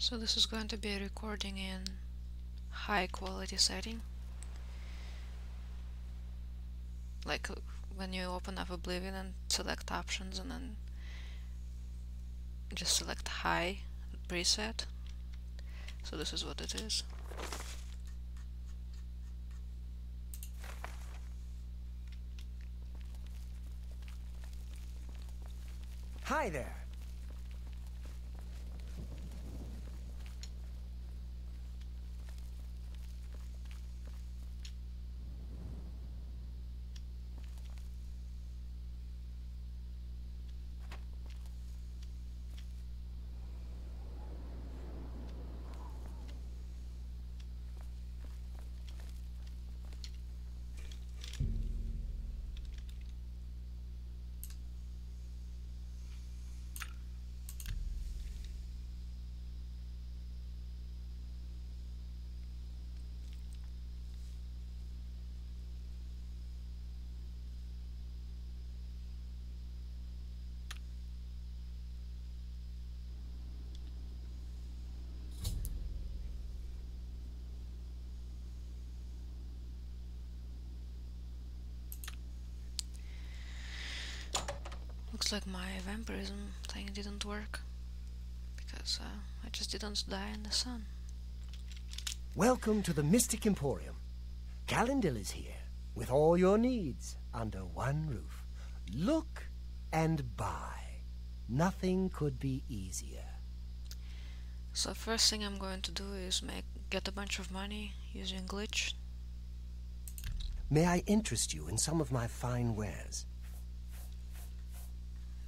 So this is going to be a recording in high quality setting. Like uh, when you open up Oblivion and select options and then just select high preset. So this is what it is. Hi there. Looks like my vampirism thing didn't work because uh, I just didn't die in the sun. Welcome to the Mystic Emporium. Calindil is here, with all your needs, under one roof. Look and buy. Nothing could be easier. So first thing I'm going to do is make get a bunch of money using glitch. May I interest you in some of my fine wares?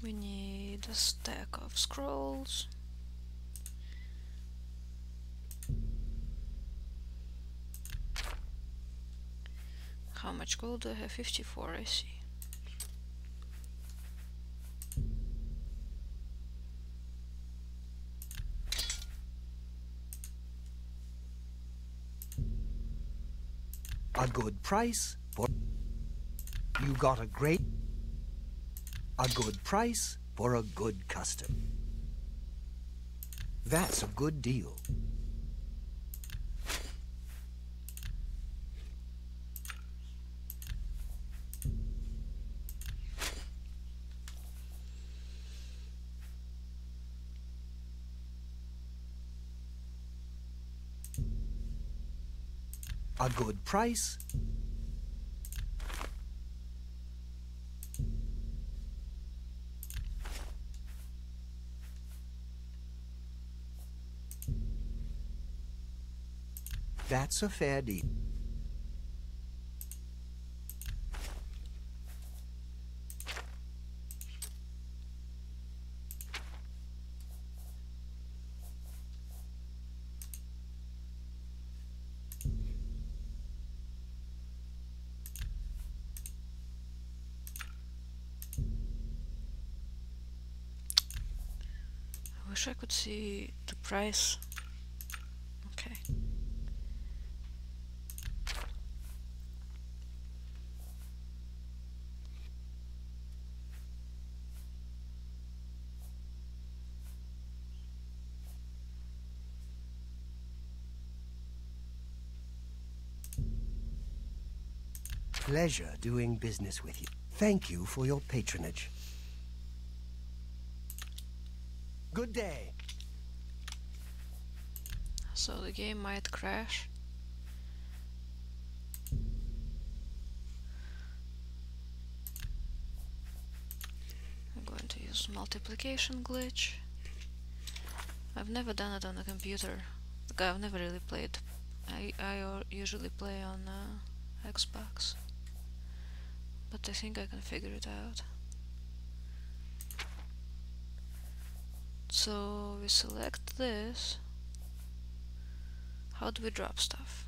We need a stack of scrolls. How much gold do I have? 54, I see. A good price for... You got a great... A good price for a good custom. That's a good deal. A good price That's a fair deal. I wish I could see the price. Okay. Pleasure doing business with you. Thank you for your patronage. Good day. So the game might crash. I'm going to use multiplication glitch. I've never done it on a computer. I've never really played. I I usually play on uh, Xbox, but I think I can figure it out. So we select this. How do we drop stuff?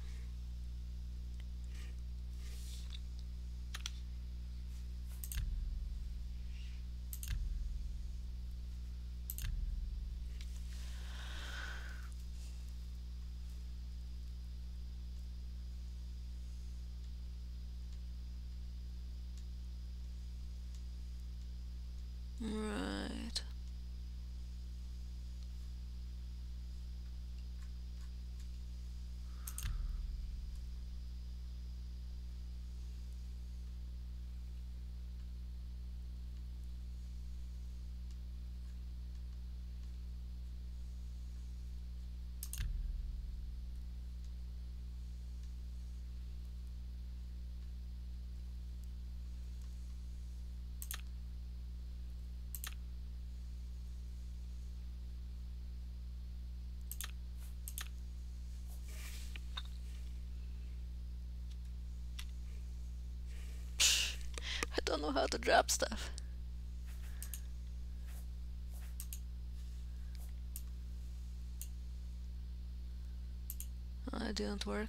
Know how to drop stuff. Oh, it didn't work.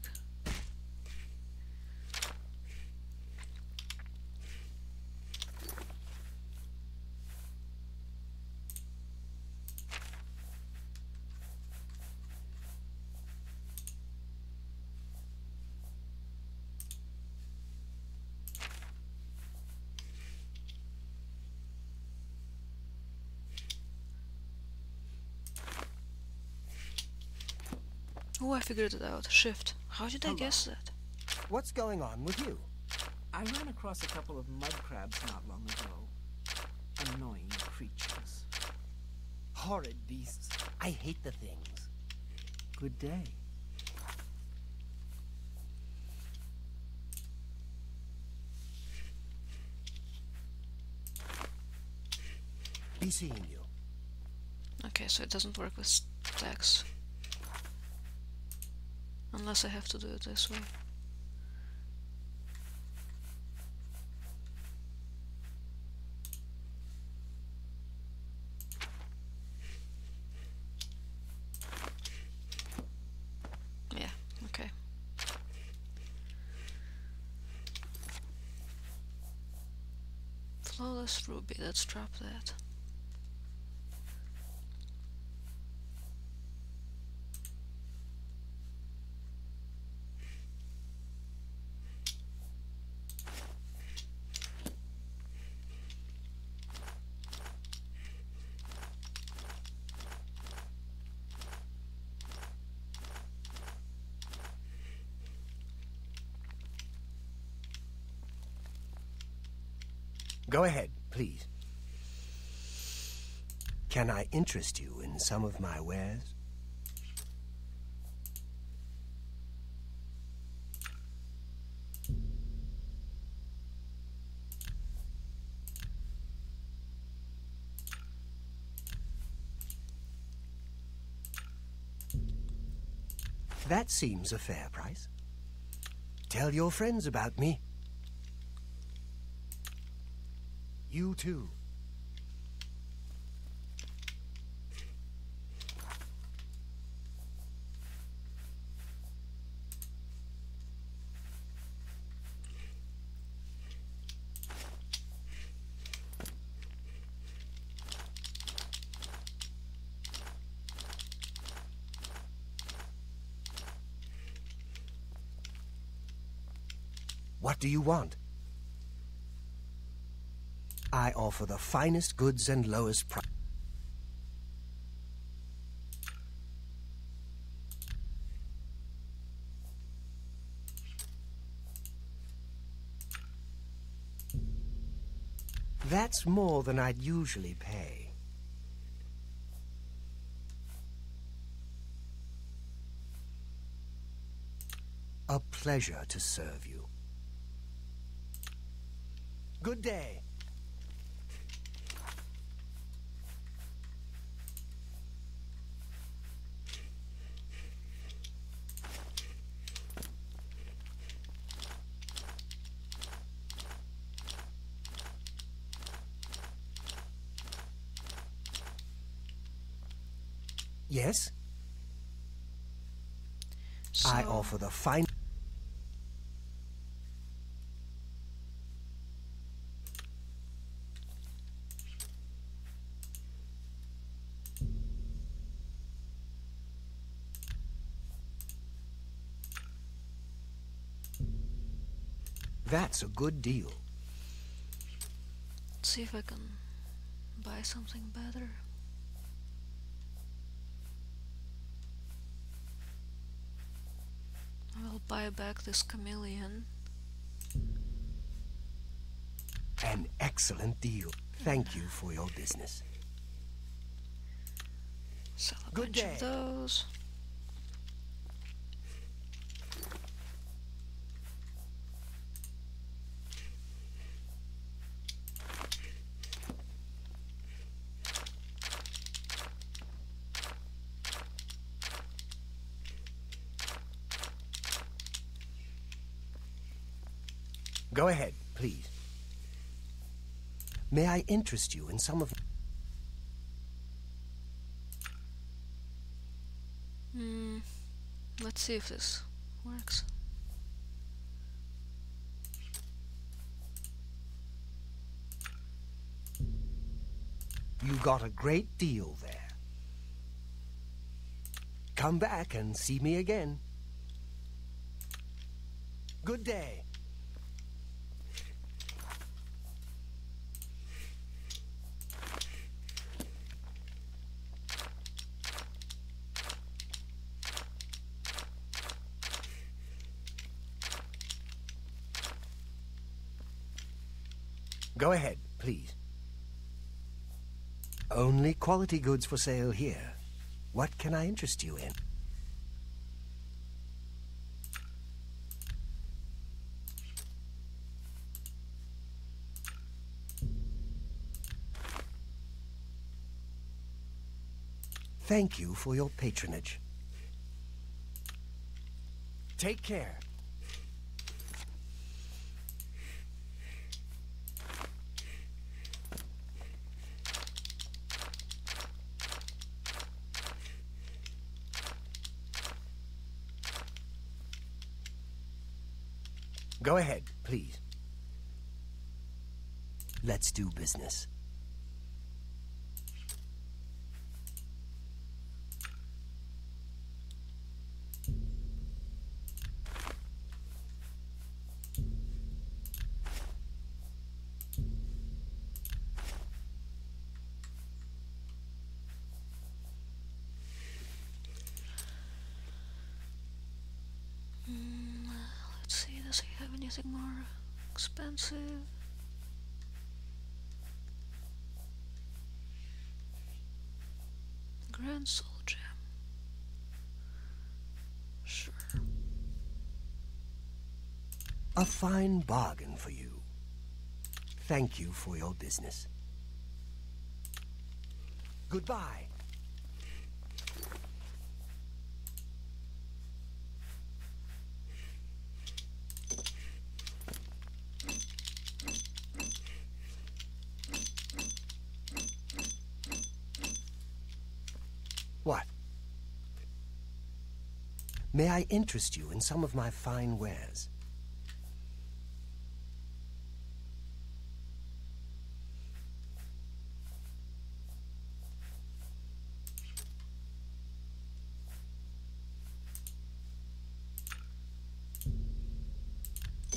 Figured it out. Shift. How did I Hello. guess that? What's going on with you? I ran across a couple of mud crabs not long ago. Annoying creatures. Horrid beasts. I hate the things. Good day. Be seeing you. Okay, so it doesn't work with stacks. Unless I have to do it this way. Yeah, okay. Flawless ruby, let's drop that. Go ahead, please. Can I interest you in some of my wares? That seems a fair price. Tell your friends about me. You too. What do you want? I offer the finest goods and lowest price. That's more than I'd usually pay. A pleasure to serve you. Good day. Yes, Offer the fine. That's a good deal. let's see if I can buy something better. I will this chameleon. An excellent deal. Thank you for your business. Sell a Good bunch day. of those. Go ahead, please. May I interest you in some of... Hmm. Let's see if this works. You got a great deal there. Come back and see me again. Good day. Go ahead, please. Only quality goods for sale here. What can I interest you in? Thank you for your patronage. Take care. Go ahead, please. Let's do business. Mm, let's see, does he have anything more expensive? Gem. Sure. A fine bargain for you. Thank you for your business. Goodbye. May I interest you in some of my fine wares?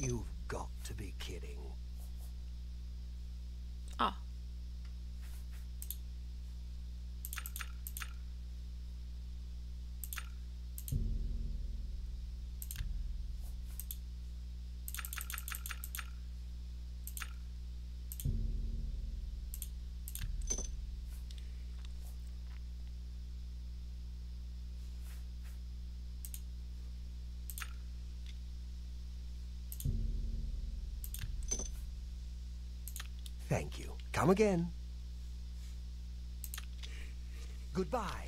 You've got to be kidding. Ah. Thank you. Come again. Goodbye.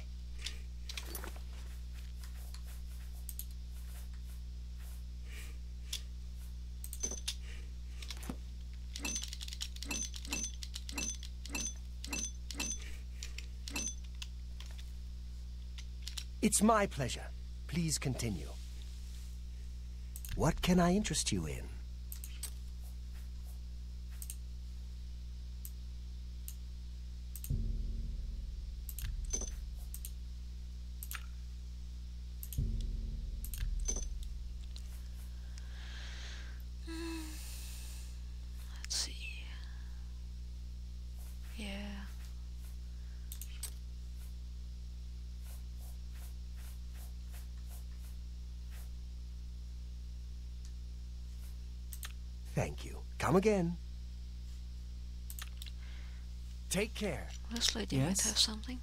It's my pleasure. Please continue. What can I interest you in? Let's see. Yeah. Thank you. Come again. Take care. This lady might have something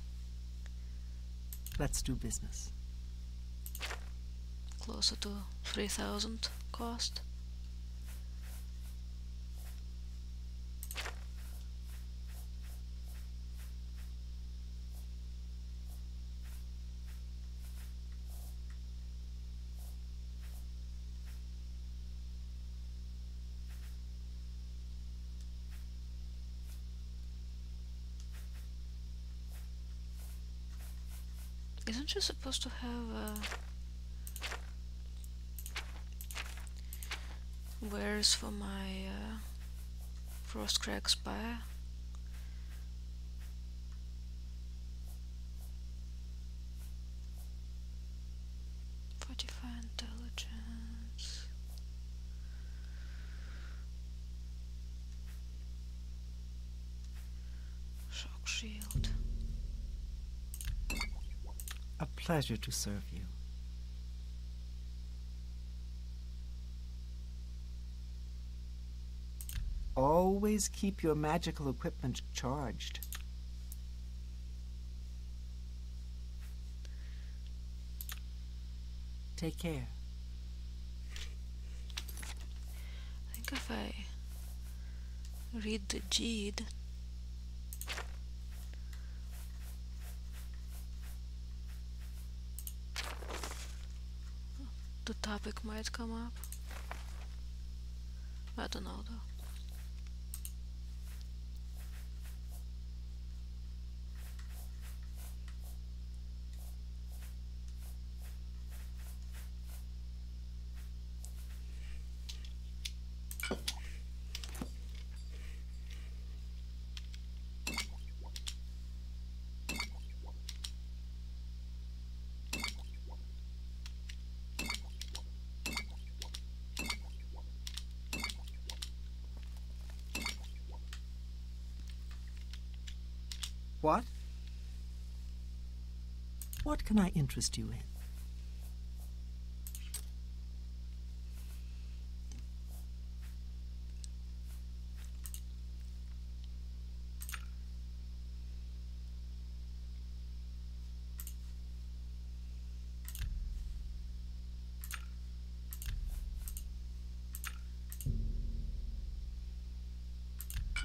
Let's do business. closer to 3000 cost. Isn't she supposed to have uh, wares for my uh, Frostcrag Spire? Fortify intelligence. Shock shield. A pleasure to serve you. Always keep your magical equipment charged. Take care. I think if I read the deed, the topic might come up. I don't know though. What? What can I interest you in?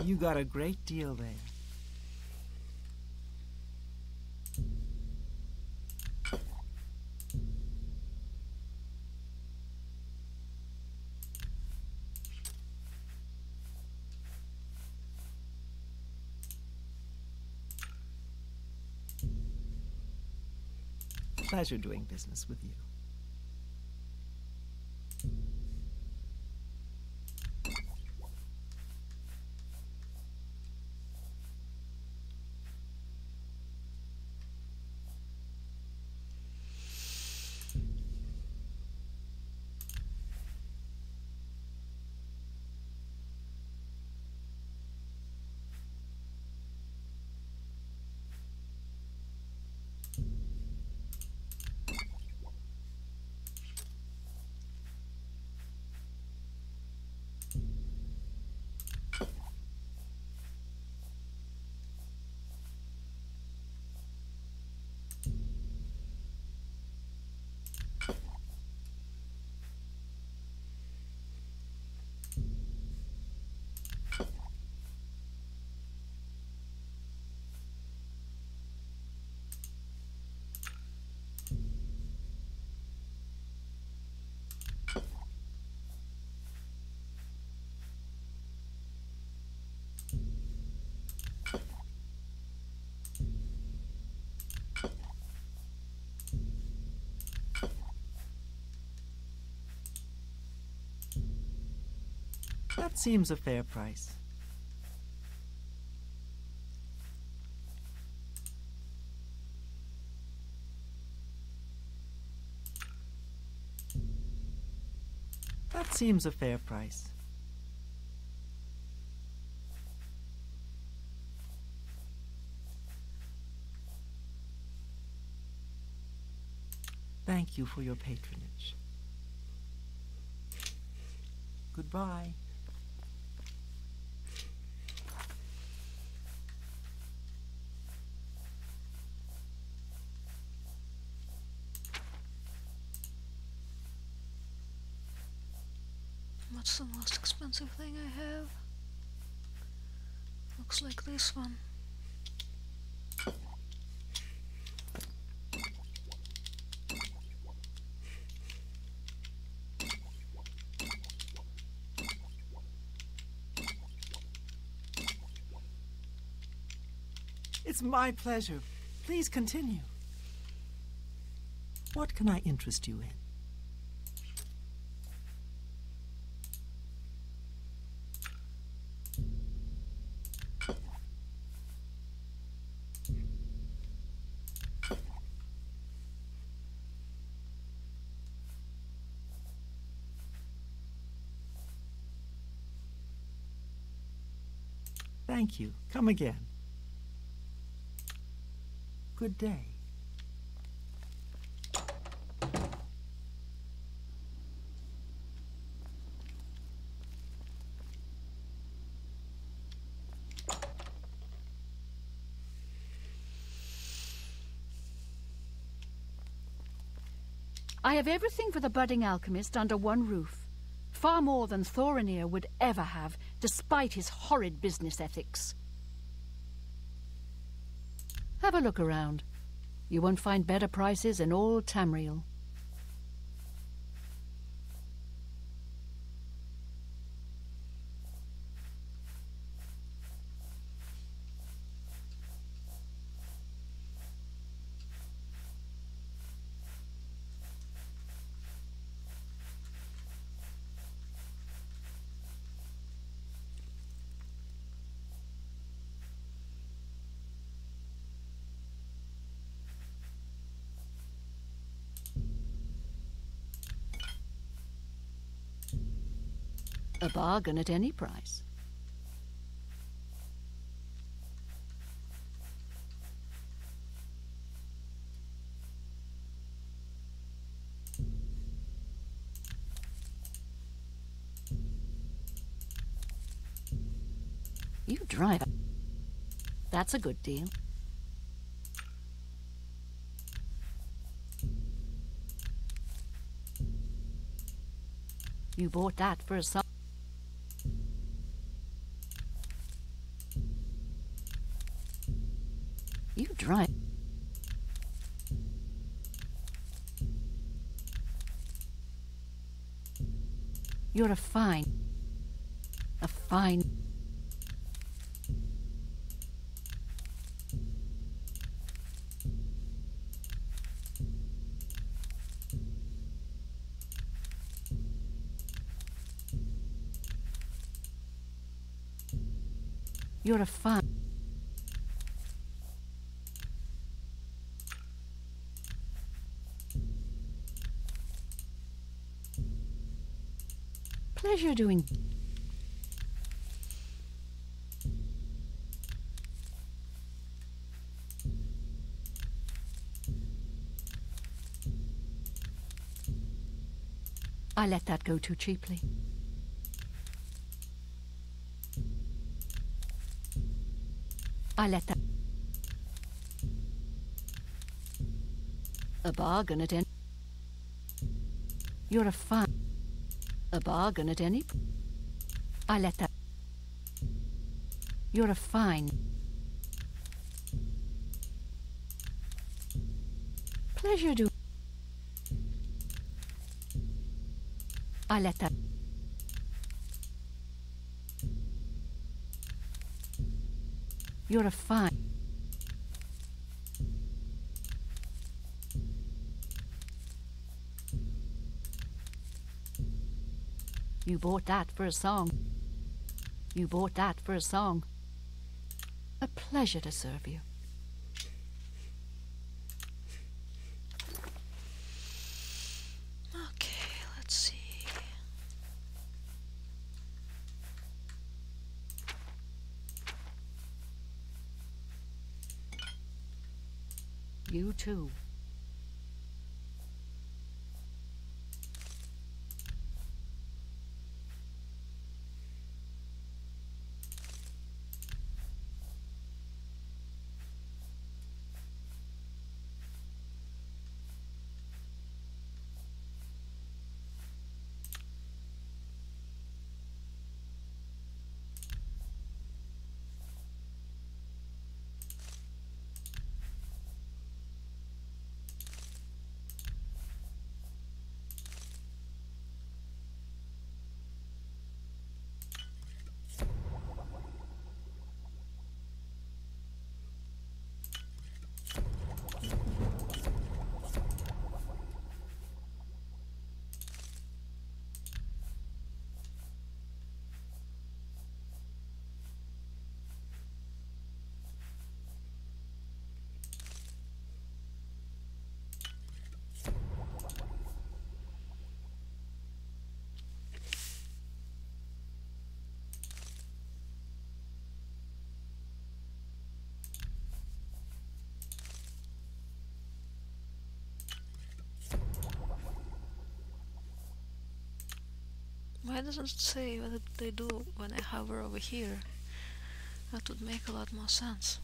You got a great deal there. Pleasure doing business with you. That seems a fair price. That seems a fair price. Thank you for your patronage. Goodbye. What's the most expensive thing I have? Looks like this one. It's my pleasure. Please continue. What can I interest you in? Thank you. Come again. Good day. I have everything for the budding alchemist under one roof. Far more than Thorinir would ever have, despite his horrid business ethics. Have a look around. You won't find better prices in all Tamriel. Bargain at any price. You drive. That's a good deal. You bought that for a sum. You drive. You're a fine, a fine. You're a fine. Pleasure doing. I let that go too cheaply. I let that. A bargain at any. You're a fine. A bargain at any. I let that. You're a fine. Pleasure do. I let that. You're a fine. You bought that for a song. You bought that for a song. A pleasure to serve you. Okay, let's see. You too. Why doesn't it say what they do when I hover over here? That would make a lot more sense.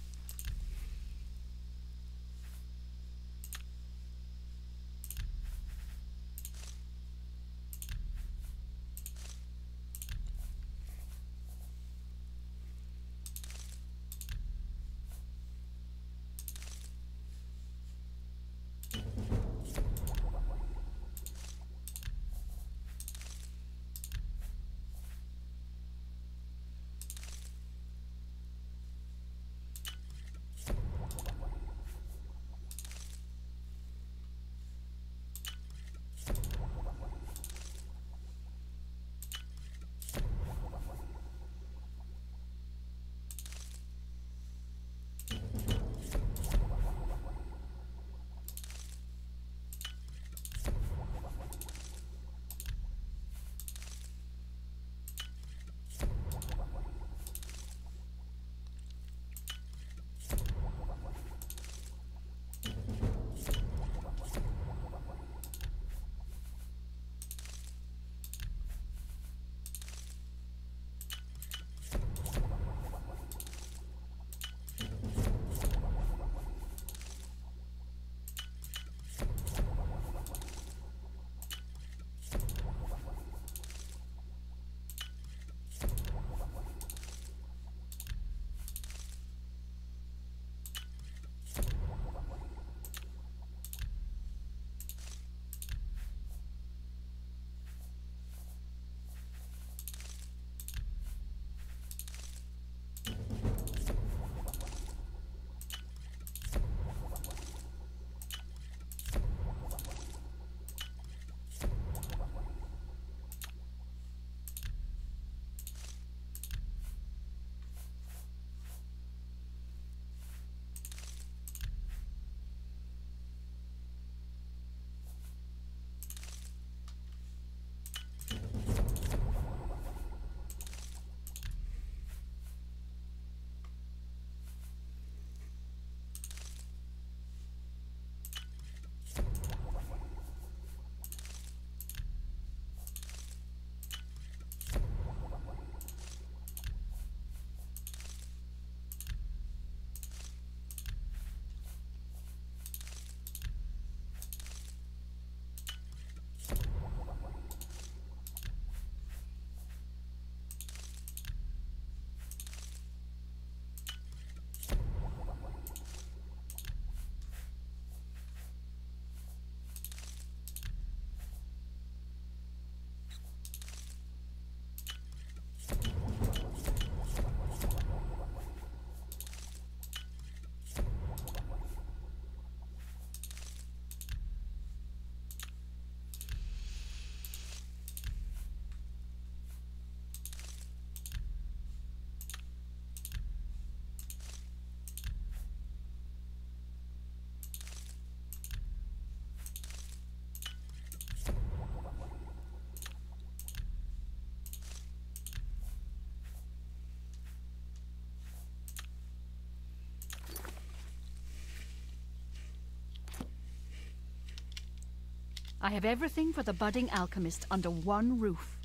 I have everything for the budding alchemist under one roof.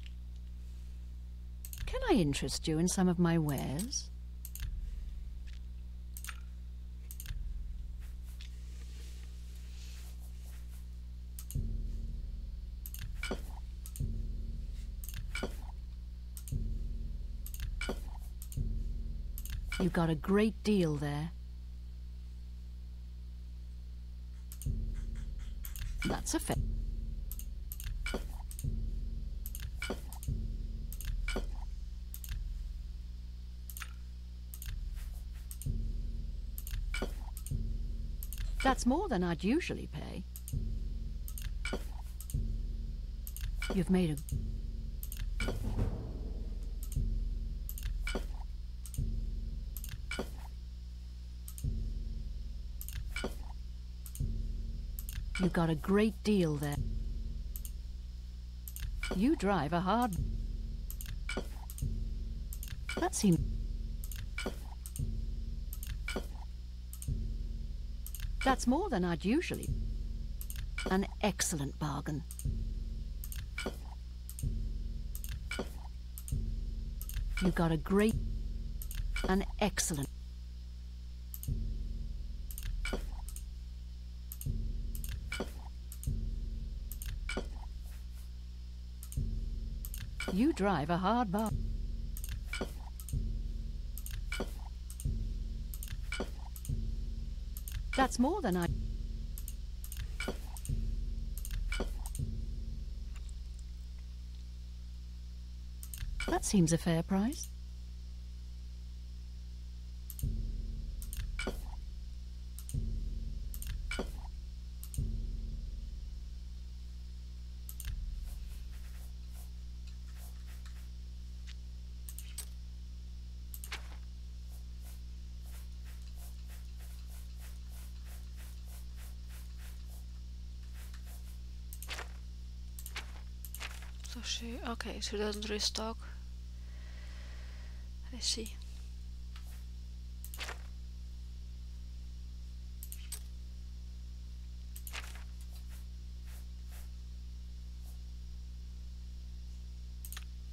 Can I interest you in some of my wares? You got a great deal there. That's a fair. That's more than I'd usually pay. You've made a... You've got a great deal there. You drive a hard... That seems... That's more than I'd usually... An excellent bargain. You got a great, an excellent. You drive a hard bar. That's more than I. That seems a fair price. So okay, she doesn't restock. Eh, I see.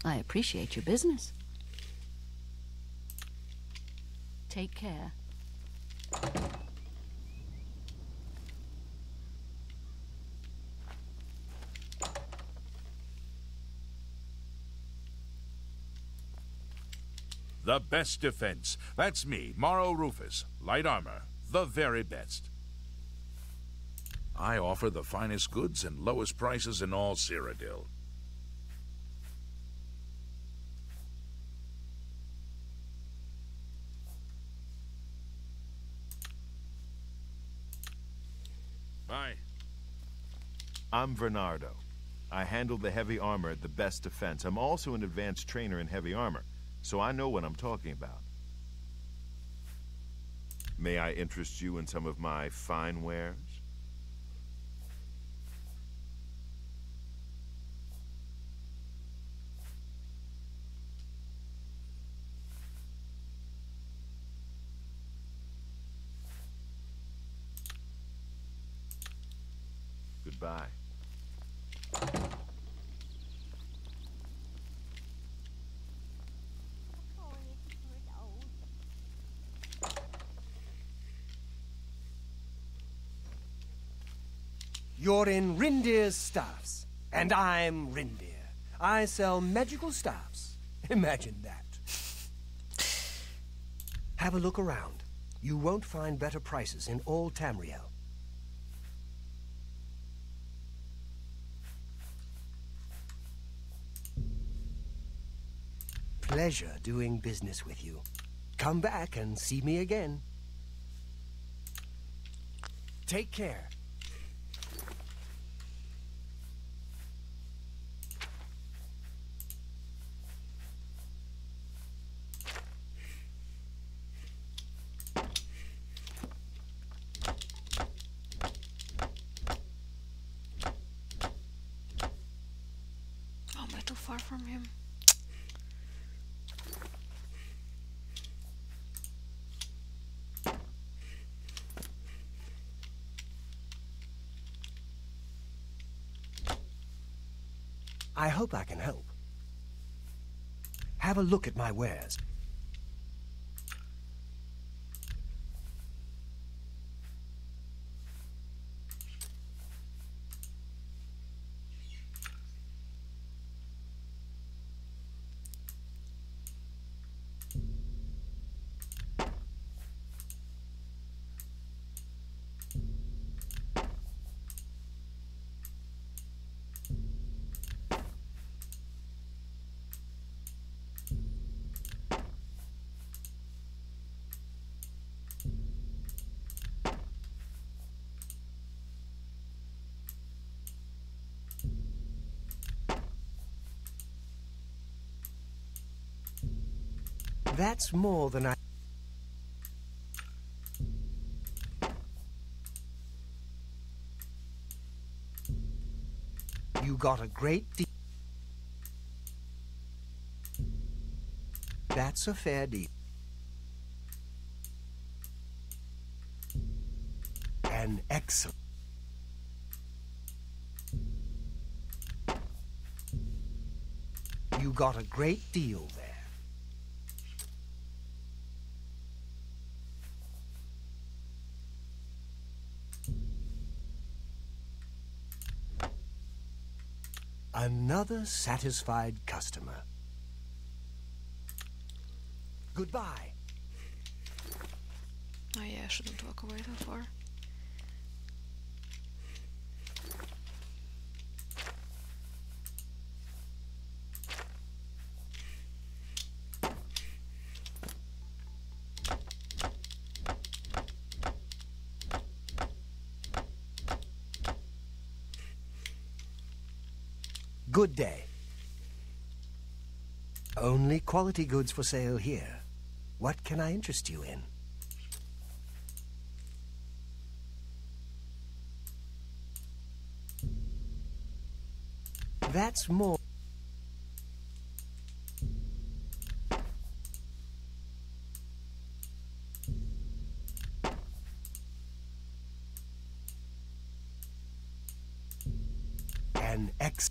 I appreciate your business. Take care. The best defense. That's me, Maro Rufus. Light armor. The very best. I offer the finest goods and lowest prices in all Cyrodiil. Bye. I'm Varnado. I handle the heavy armor at the best defense. I'm also an advanced trainer in heavy armor, so I know what I'm talking about. May I interest you in some of my fine wares? Goodbye. You're in Rindir's staffs, and I'm Rindir. I sell magical staffs. Imagine that. Have a look around. You won't find better prices in all Tamriel. Pleasure doing business with you. Come back and see me again. Take care. Oh, am I too far from him? I hope I can help. Have a look at my wares. That's more than I... You got a great deal. That's a fair deal. An excellent... You got a great deal there. Another satisfied customer. Goodbye. Oh yeah, I shouldn't walk away that far. Good day. Only quality goods for sale here. What can I interest you in? That's more. An ex.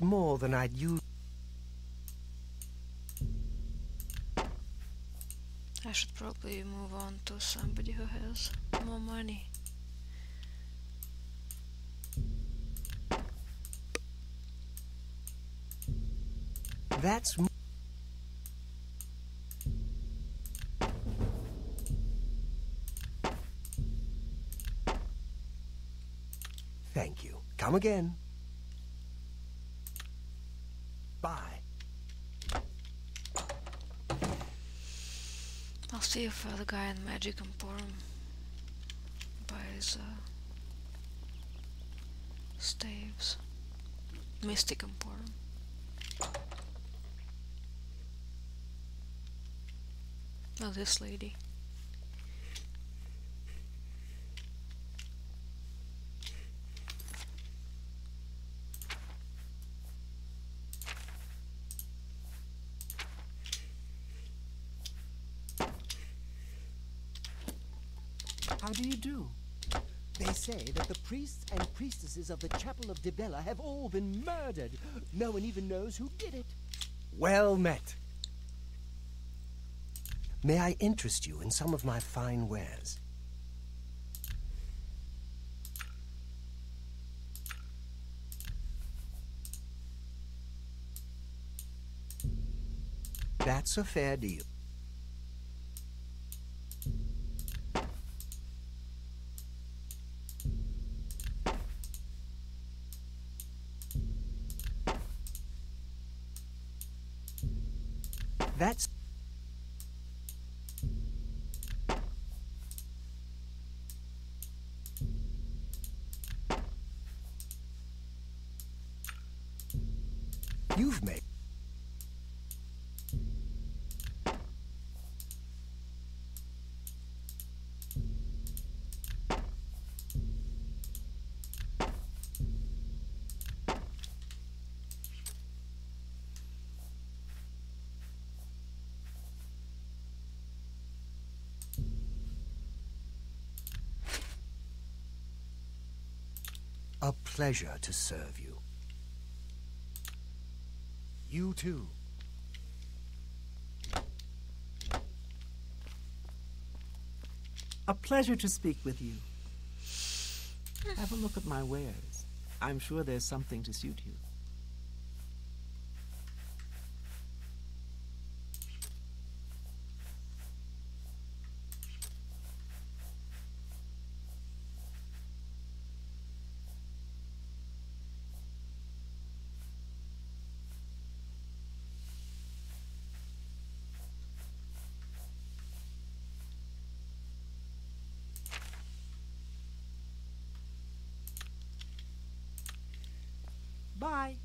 More than I'd use. I should probably move on to somebody who has more money. That's. Thank you. Come again. Bye. I'll see if uh, the guy in Magic Emporium buys uh, staves. Mystic Emporium. Oh, this lady. How do you do? They say that the priests and of the Chapel of Dibella have all been murdered. No one even knows who did it. Well met. May I interest you in some of my fine wares? That's a fair deal. That's You've made a pleasure to serve you. You too. A pleasure to speak with you. Have a look at my wares. I'm sure there's something to suit you. Bye.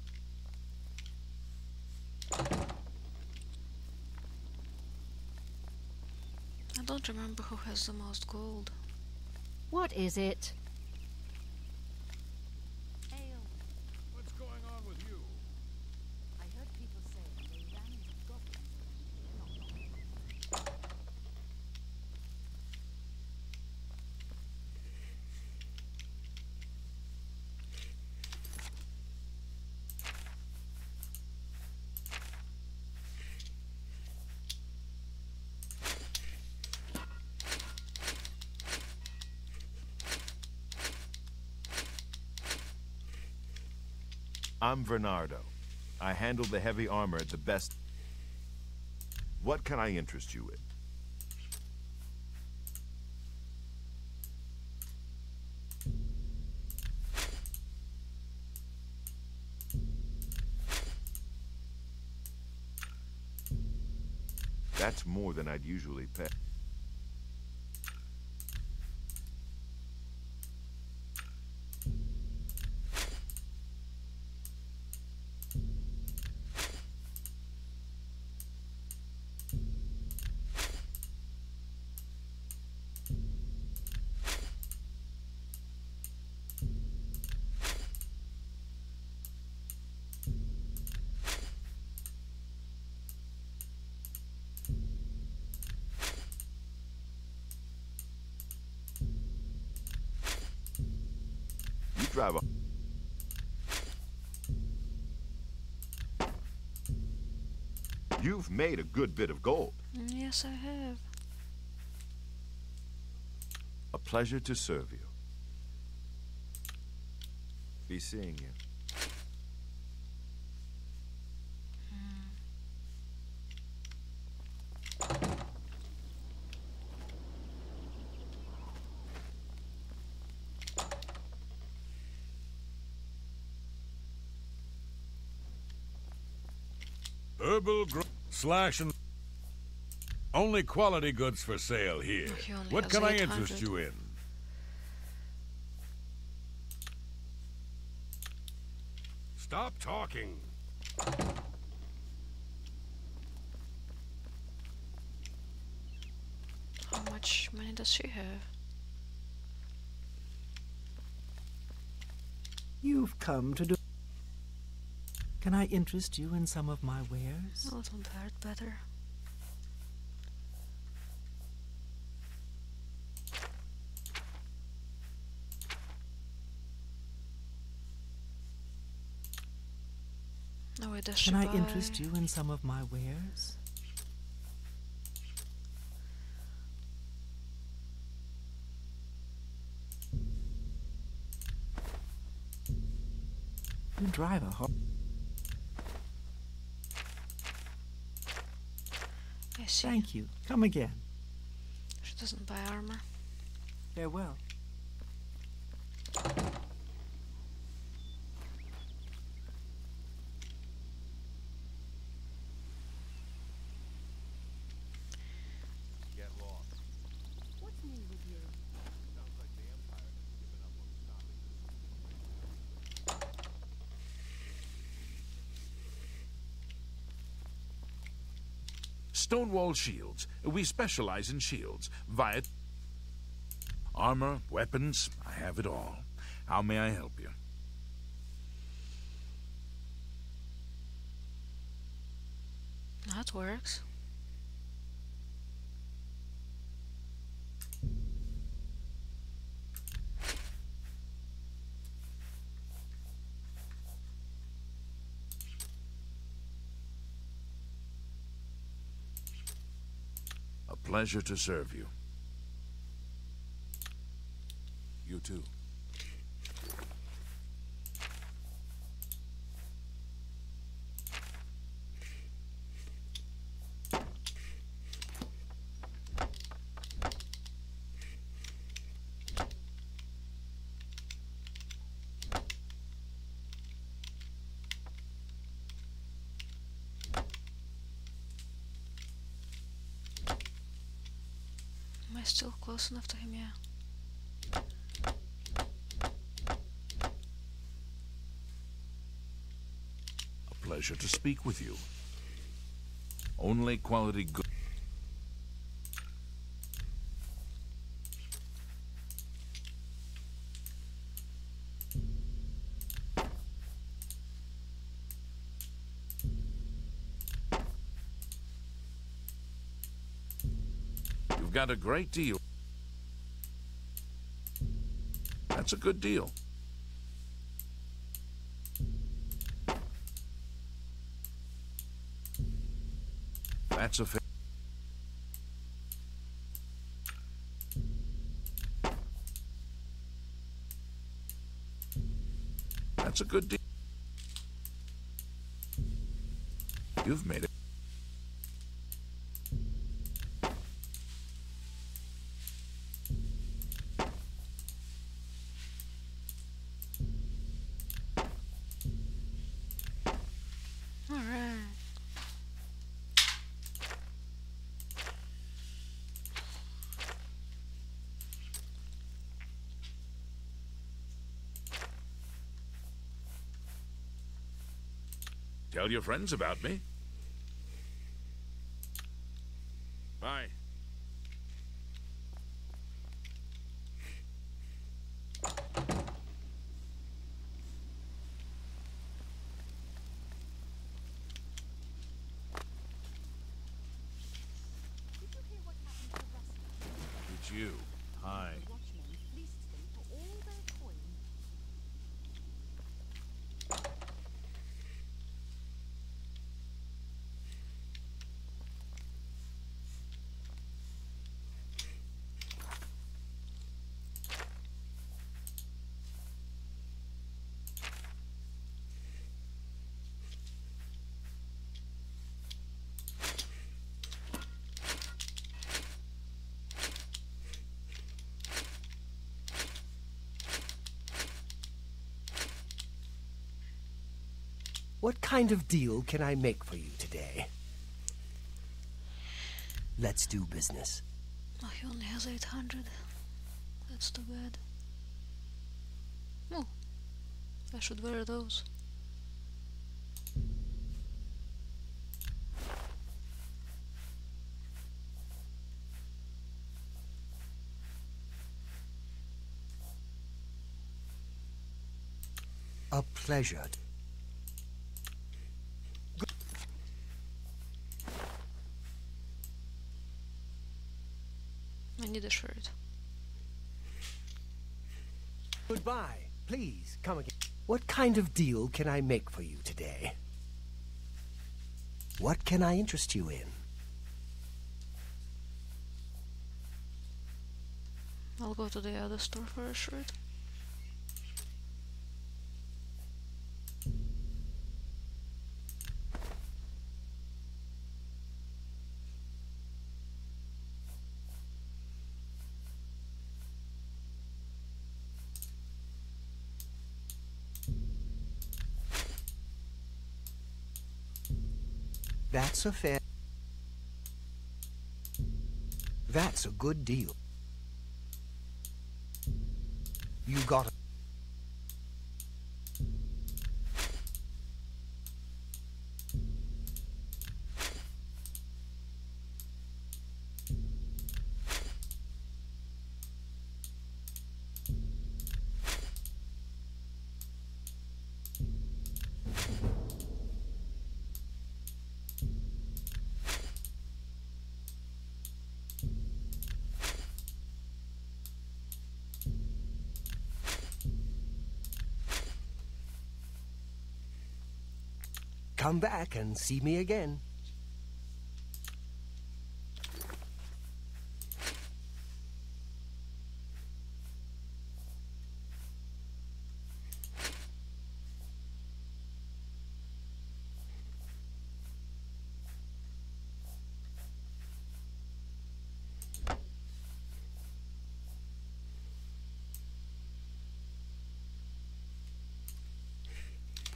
I don't remember who has the most gold. What is it? What's going on with you? I heard people say they ran into goblins. I'm Varnado. I handle the heavy armor at the best. What can I interest you in? That's more than I'd usually pay. You drive a... You've made a good bit of gold. Mm, Yes, I have. A pleasure to serve you. Be seeing you. Slash and only quality goods for sale here. He What can I interest you in? Stop talking. How much money does she have? You've come to do. Can I interest you in some of my wares? A little bit better. No, she Can I interest you in some of my wares? You drive a ho- I see. Thank you. Come again. She doesn't buy armor. Farewell. Get lost. What's new with you? Sounds like the Empire has given up on stopping Stonewall Shields. We specialize in shields. Via armor, weapons, I have it all. How may I help you? That works. Pleasure to serve you. You too. Still close enough to him? Yeah. A pleasure to speak with you. Only quality good. You've a great deal. That's a good deal. Tell your friends about me. Bye. It's you. Hi. What kind of deal can I make for you today? Let's do business. Oh, he only has 800. That's too bad. Oh, I should wear those. A pleasure. I need a shirt. Goodbye. Please, come again. What kind of deal can I make for you today? What can I interest you in? I'll go to the other store for a shirt. That's a fair. That's a good deal. You got. Come back and see me again.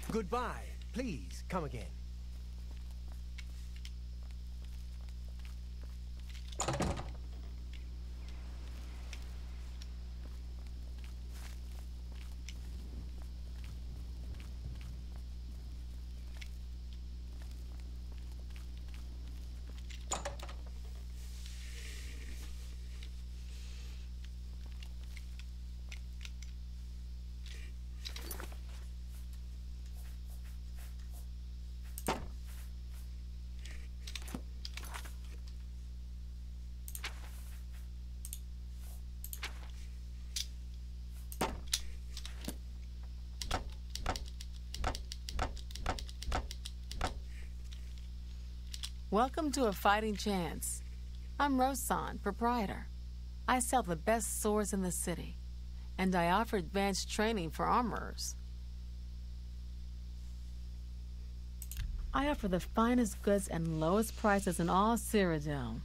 Goodbye. Please, come again. Welcome to A Fighting Chance. I'm Rohssan, proprietor. I sell the best swords in the city, and I offer advanced training for armorers. I offer the finest goods and lowest prices in all Cyrodiil.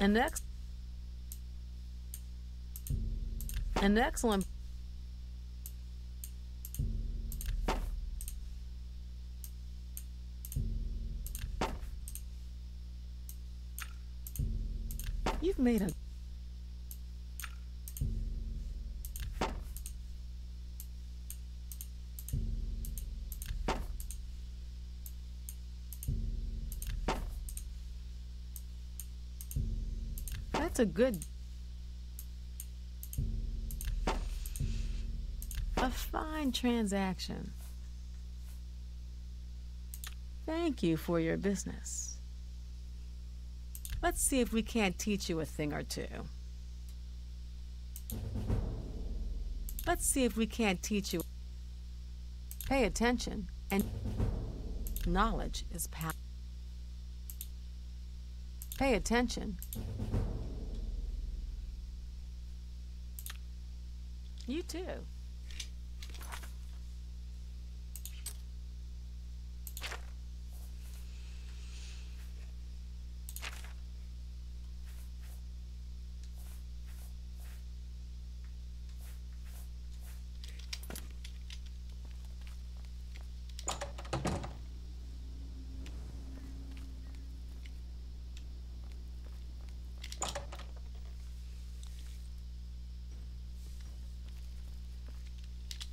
And next, an excellent You've made a That's a good A fine transaction. Thank you for your business. Let's see if we can't teach you a thing or two. Let's see if we can't teach you. Pay attention, and knowledge is power. Pay attention. You too.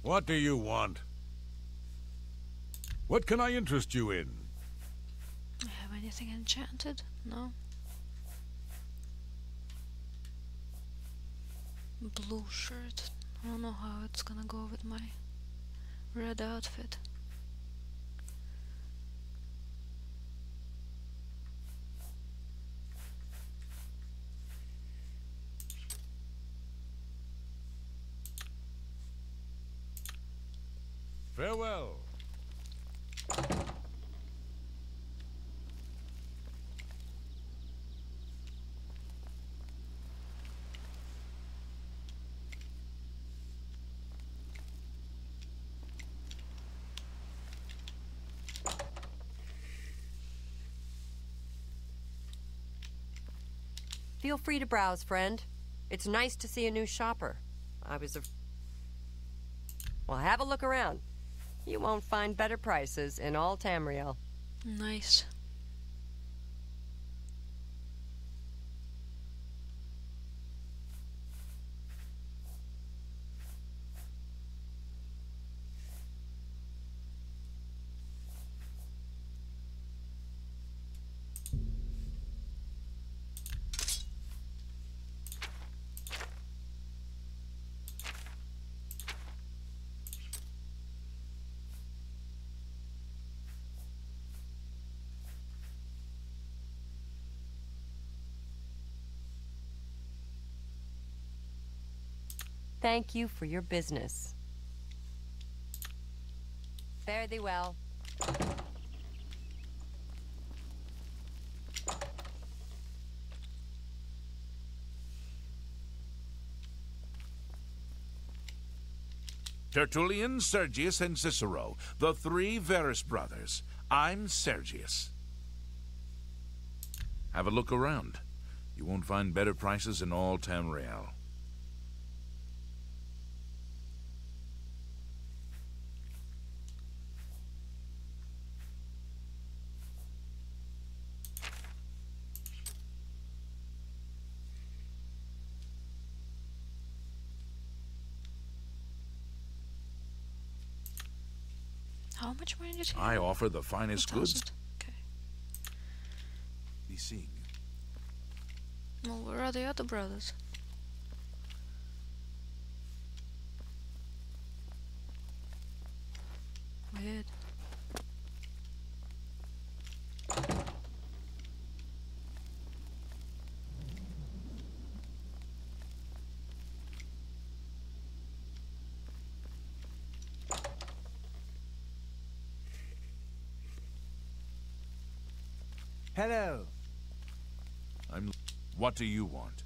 What do you want? What can I interest you in? Have anything enchanted? No. Blue shirt. I don't know how it's gonna go with my red outfit. Farewell. Feel free to browse, friend. It's nice to see a new shopper. I was a... Well, have a look around. You won't find better prices in all Tamriel. Nice. Thank you for your business. Fare thee well. Tertullius, Sergius, and Cicero, the three Verus brothers. I'm Sergius. Have a look around. You won't find better prices in all Tamriel. Much money I offer the finest goods. 2,000. Okay. Be seeing you. Well, where are the other brothers? Weird. Hello. I'm. What do you want?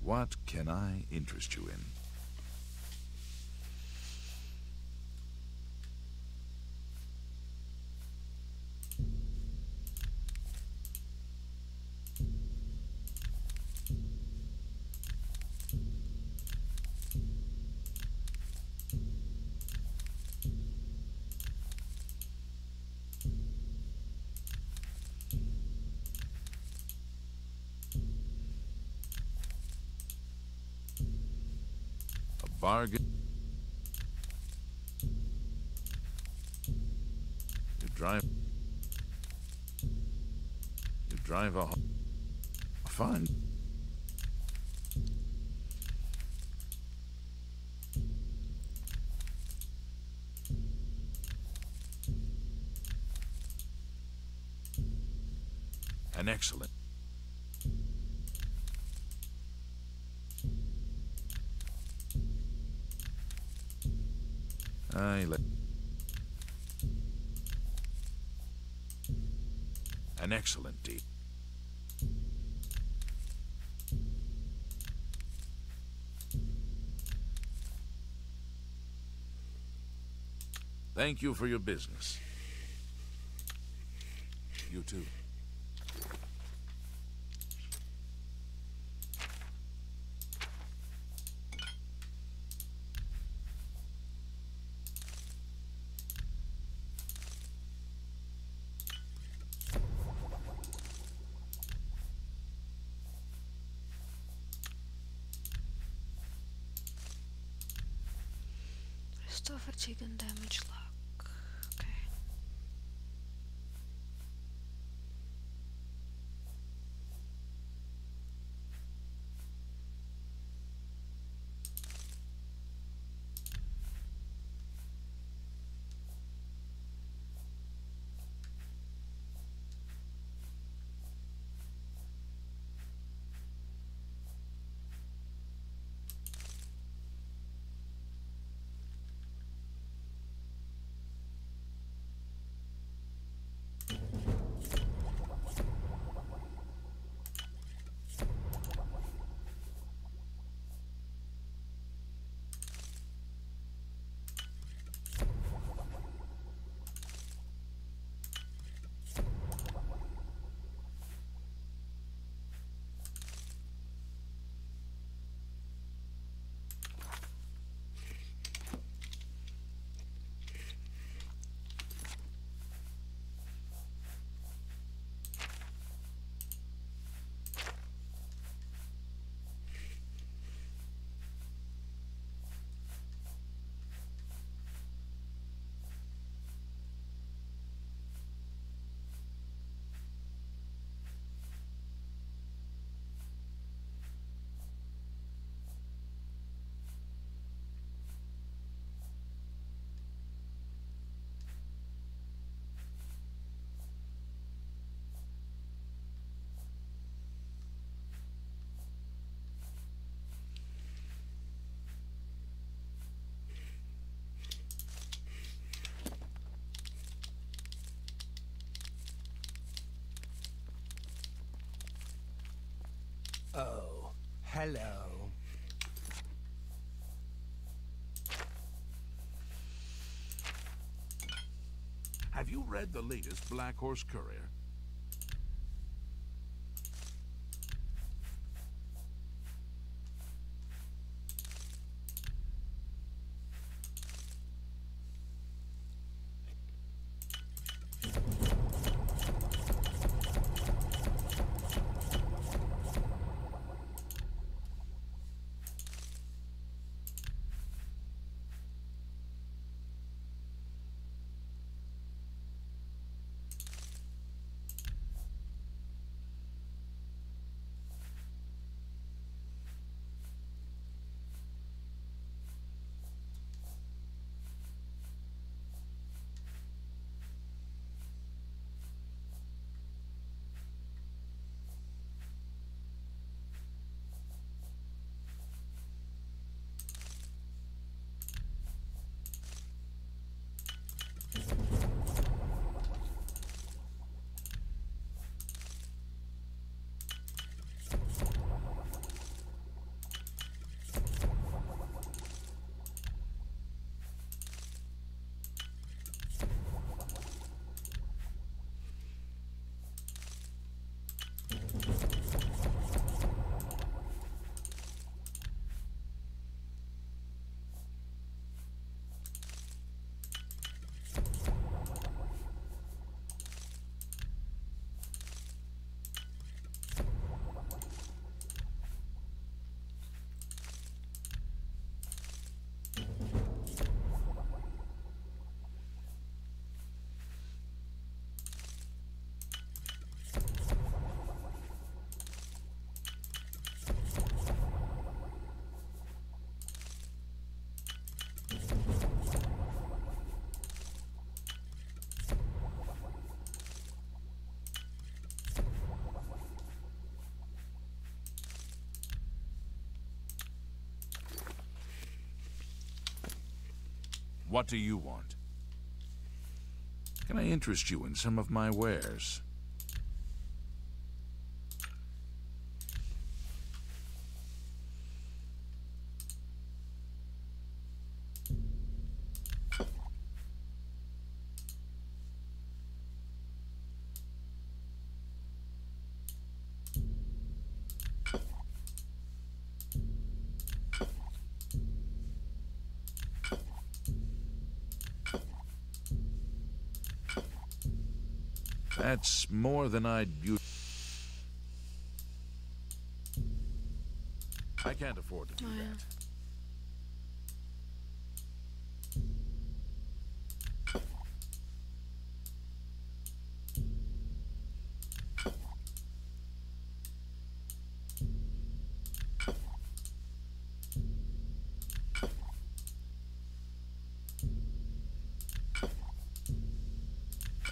What can I interest you in? Bargain? You drive. You drive a. Fine. An excellent. I let. An excellent deed. Thank you for your business. You too. Oh, hello. Have you read the latest Black Horse Courier? What do you want? Can I interest you in some of my wares? That's more than I'd use. I can't afford to do Oh, that.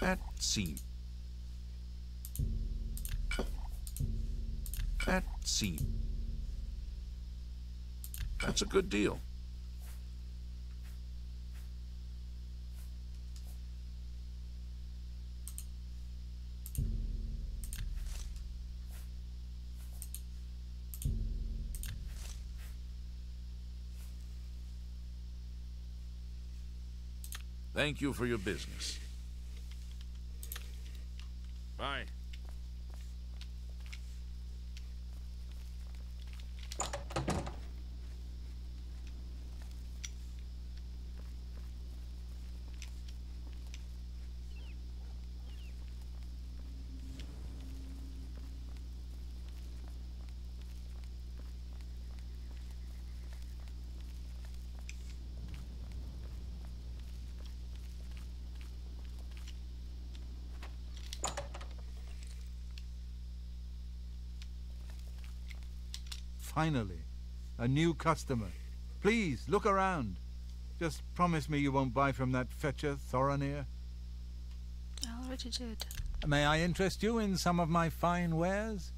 That seems. Seems. That's a good deal. Thank you for your business. Finally, a new customer. Please, look around. Just promise me you won't buy from that fetcher, Thoronir. I already did. May I interest you in some of my fine wares?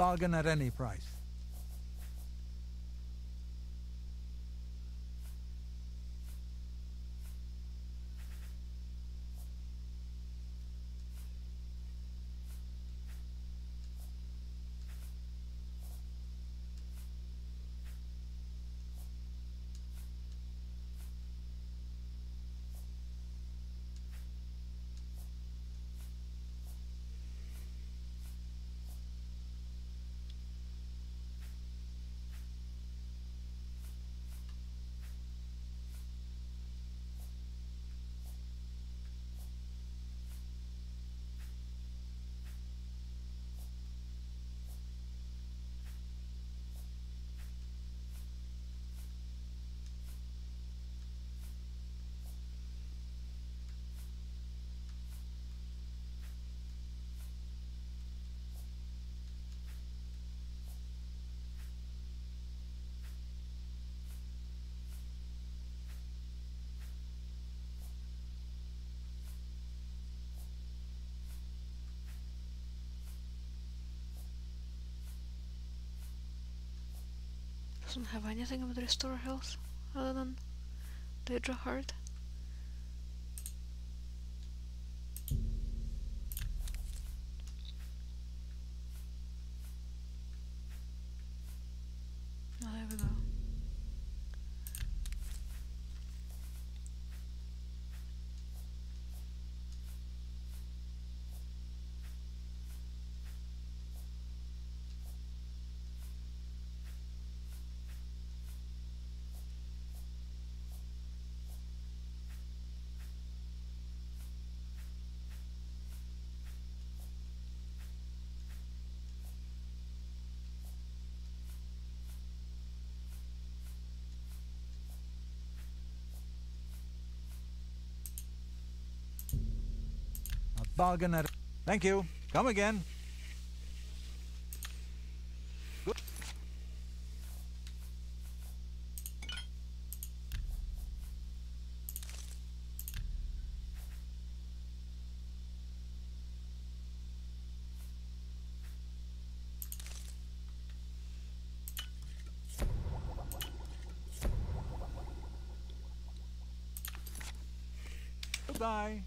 Bargain at any price. Doesn't have anything with restore health other than Daedra Heart. Oh, there we go. A bargain at... Thank you. Come again. Goodbye.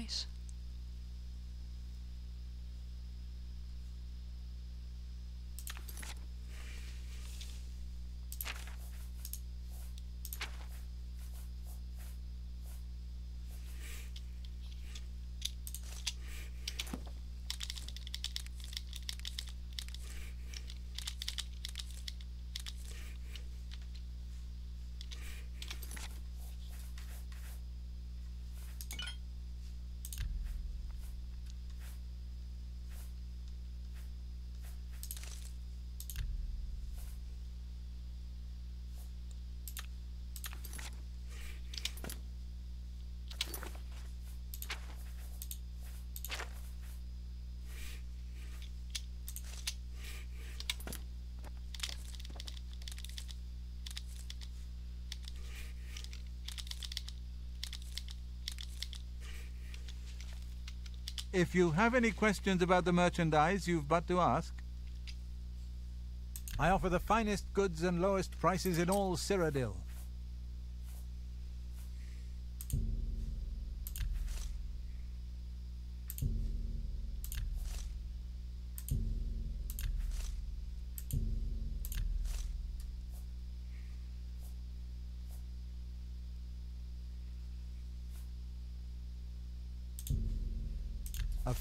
Nice. If you have any questions about the merchandise, you've but to ask. I offer the finest goods and lowest prices in all Cyrodiil.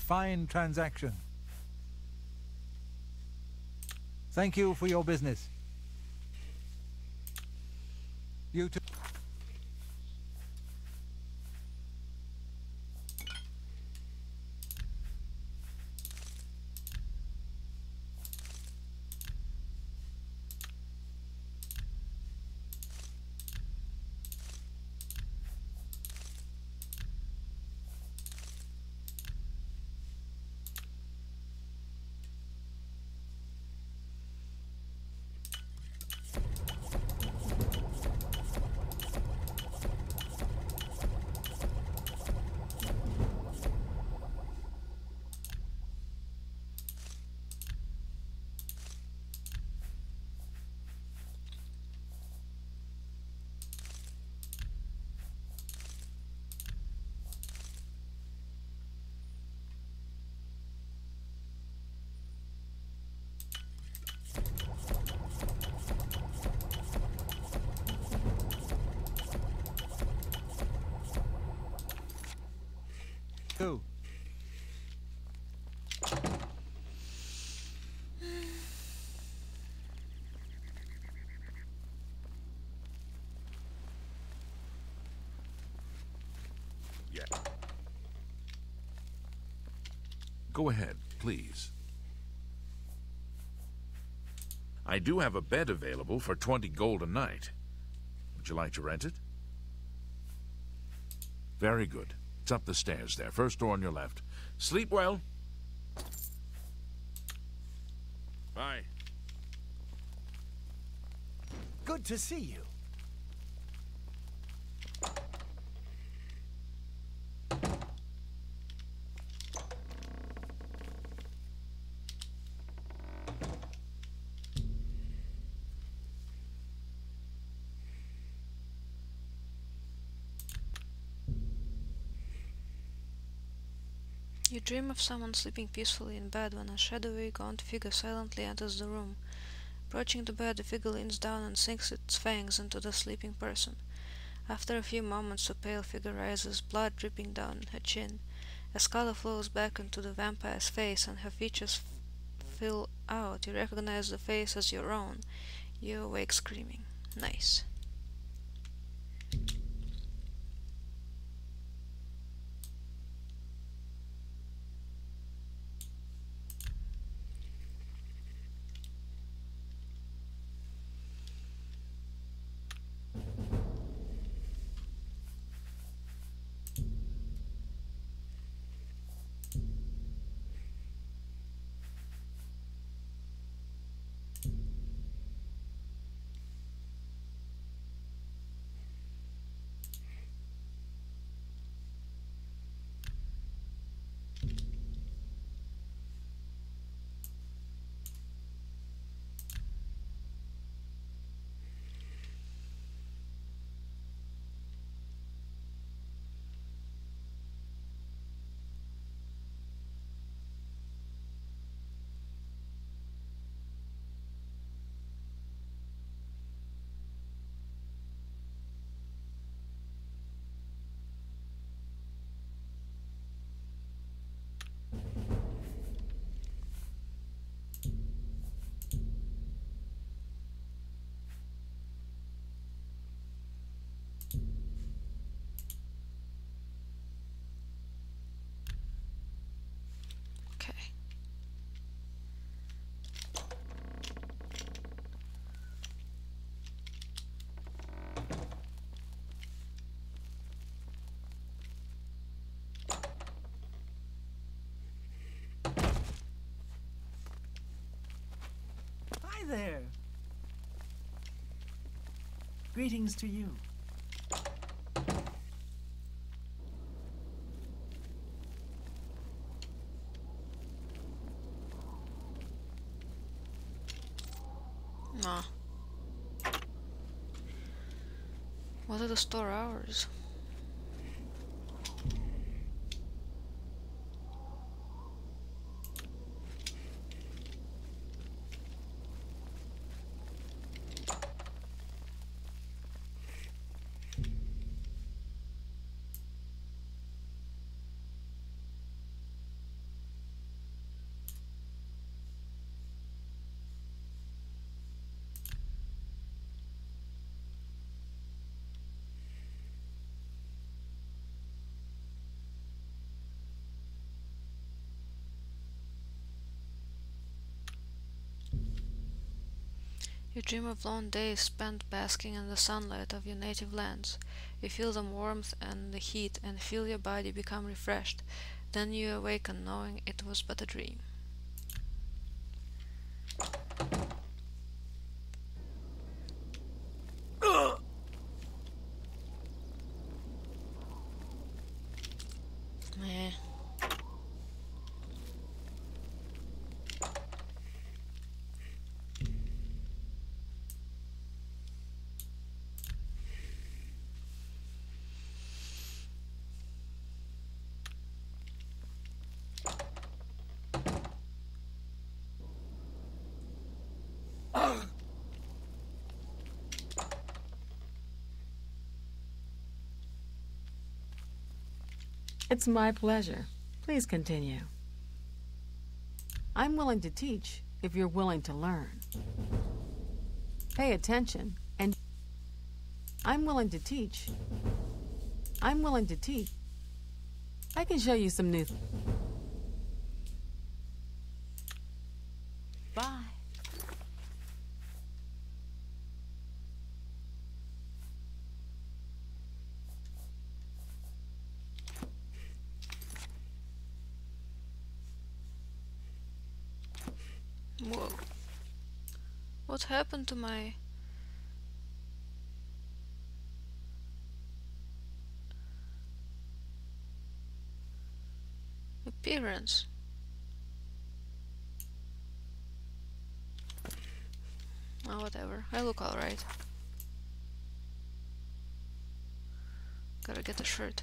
Fine transaction. Thank you for your business. You too. Two. Yeah. Go ahead, please. I do have a bed available for 20 gold a night. Would you like to rent it? Very good. It's up the stairs there. First door on your left. Sleep well. Bye. Good to see you. Dream of someone sleeping peacefully in bed when a shadowy, gaunt figure silently enters the room. Approaching the bed, the figure leans down and sinks its fangs into the sleeping person. After a few moments, the pale figure rises, blood dripping down her chin. As color flows back into the vampire's face and her features fill out, you recognize the face as your own. You awake screaming. Nice. There. Greetings to you. Nah. What are the store hours? You dream of long days spent basking in the sunlight of your native lands. You feel the warmth and the heat and feel your body become refreshed. Then you awaken knowing it was but a dream. It's my pleasure. Please continue. I'm willing to teach if you're willing to learn. Pay attention and I'm willing to teach. I'm willing to teach. I can show you some new th- Bye. Whoa. What happened to my... appearance? Oh, whatever. I look alright. Gotta get a shirt.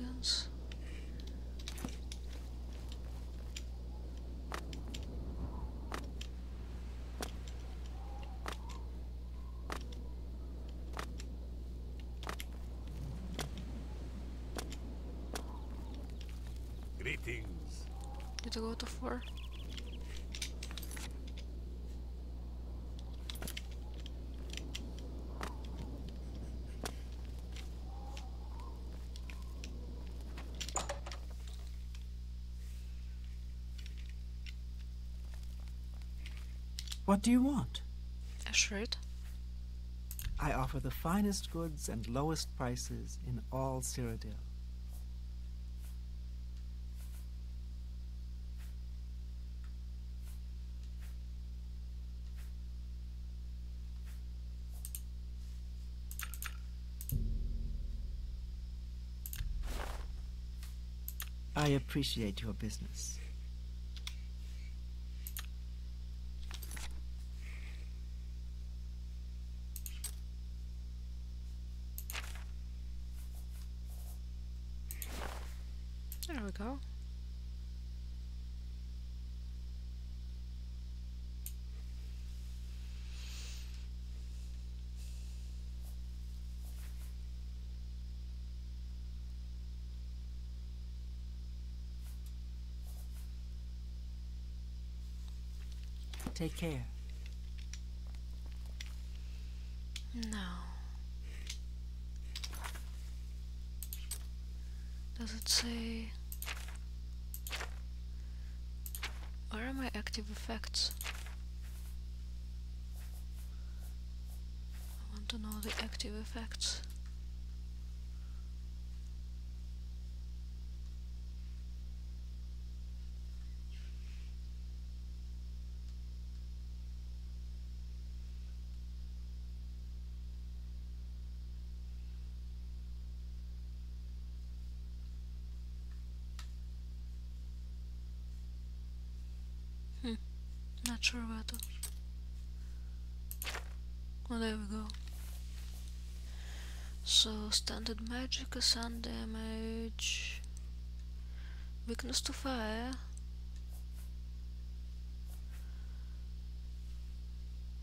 dragons. Greetings. Did you go to four? What do you want? A shirt? I offer the finest goods and lowest prices in all Cyrodiil. I appreciate your business. There we go. Take care. No. Does it say... Where are my active effects? I want to know the active effects. Not sure where to. Oh, there we go. So, standard magic, sun damage, weakness to fire,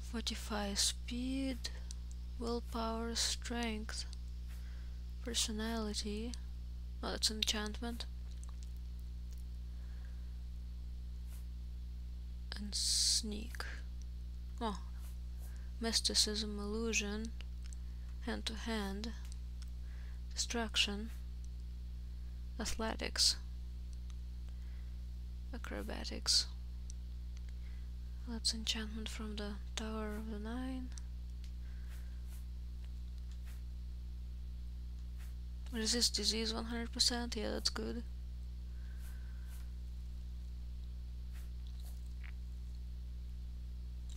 fortify speed, willpower, strength, personality. Oh, that's enchantment. and sneak. Oh, mysticism, illusion, hand to hand, distraction, athletics, acrobatics. That's enchantment from the Tower of the Nine. Resist disease 100%, yeah, that's good.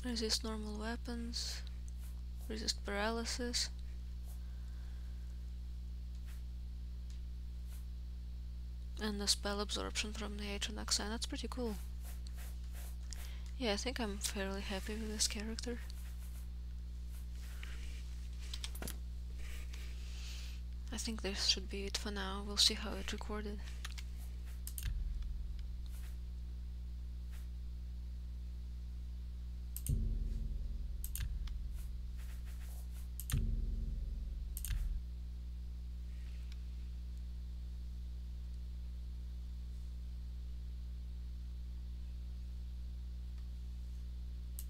Resist normal weapons. Resist paralysis. And the spell absorption from the Atronach sign. That's pretty cool. Yeah, I think I'm fairly happy with this character. I think this should be it for now. We'll see how it recorded.